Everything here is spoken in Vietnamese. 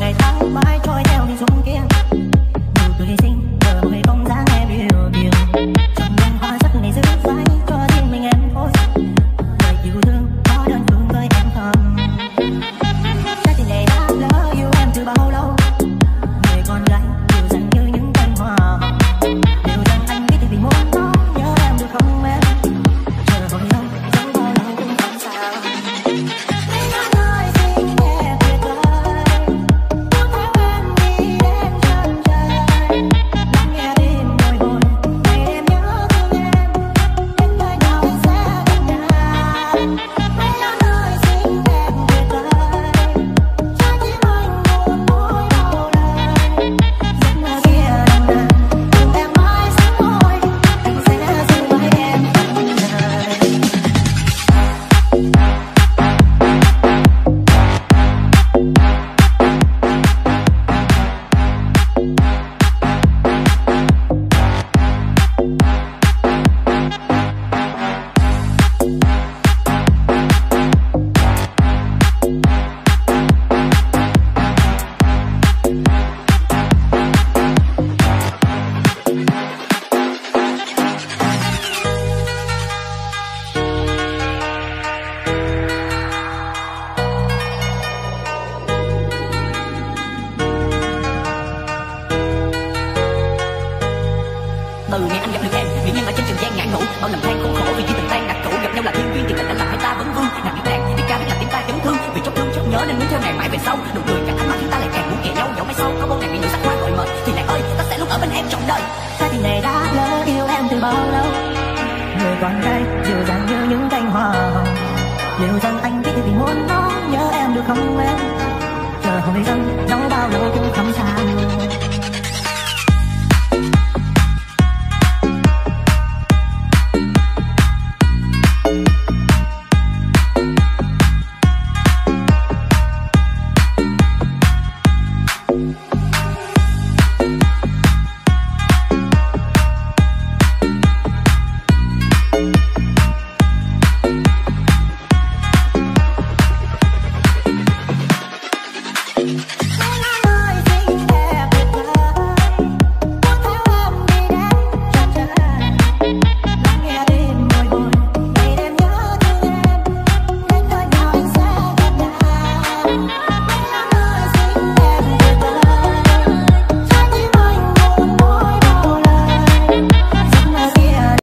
ngày tháng mãi trôi theo như gió nhớ nên muốn theo nàng mãi về sau. Nụ cười cả ánh mắt chúng ta lại càng muốn kề nhau dẫu mai sau có vô ngày bị nữ sắc hoa gọi mời thì nàng ơi, ta sẽ luôn ở bên em trọn đời. Ta thì này đã lỡ yêu em từ bao lâu? Người còn đây dịu dàng như những cánh hoa hồng, liệu rằng